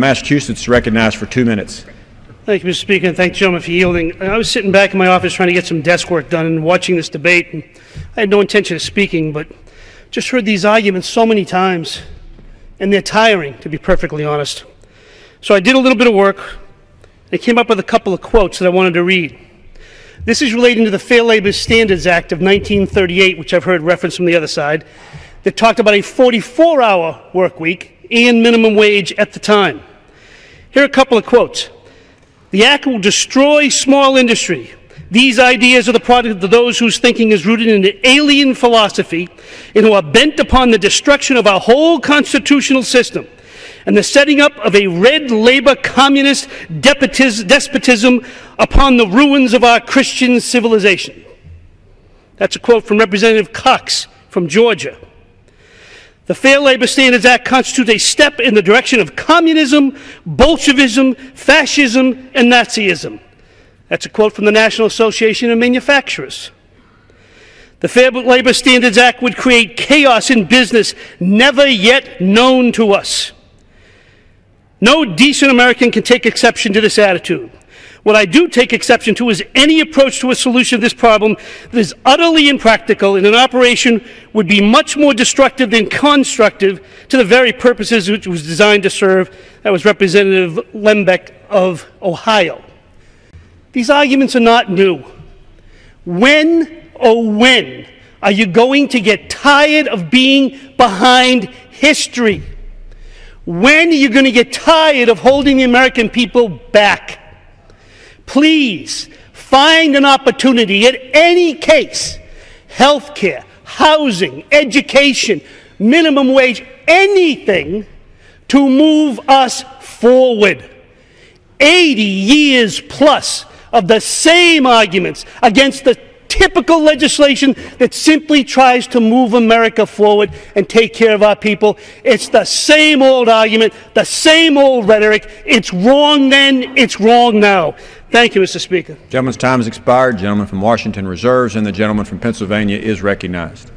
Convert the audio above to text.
Massachusetts recognized for two minutes. Thank you, Mr. Speaker, and thank the gentleman for yielding. I was sitting back in my office trying to get some desk work done and watching this debate, and I had no intention of speaking, but just heard these arguments so many times, and they're tiring, to be perfectly honest. So I did a little bit of work. I came up with a couple of quotes that I wanted to read. This is relating to the Fair Labor Standards Act of 1938, which I've heard referenced from the other side, that talked about a 44 hour work week and minimum wage at the time. Here are a couple of quotes. The act will destroy small industry. These ideas are the product of those whose thinking is rooted in an alien philosophy and who are bent upon the destruction of our whole constitutional system and the setting up of a red labor communist despotism upon the ruins of our Christian civilization. That's a quote from Representative Cox from Georgia. The Fair Labor Standards Act constitutes a step in the direction of communism, Bolshevism, fascism, and Nazism. That's a quote from the National Association of Manufacturers. The Fair Labor Standards Act would create chaos in business never yet known to us. No decent American can take exception to this attitude. What I do take exception to is any approach to a solution of this problem that is utterly impractical and an operation would be much more destructive than constructive to the very purposes which it was designed to serve. That was Representative Lamneck of Ohio. These arguments are not new. When, oh when, are you going to get tired of being behind history? When are you going to get tired of holding the American people back? Please find an opportunity in any case health care, housing, education, minimum wage, anything to move us forward. 80 years plus of the same arguments against the typical legislation that simply tries to move America forward and take care of our people. It's the same old argument, the same old rhetoric. It's wrong then, it's wrong now. Thank you, Mr. Speaker. Gentleman's time has expired. Gentleman from Washington reserves, and the gentleman from Pennsylvania is recognized.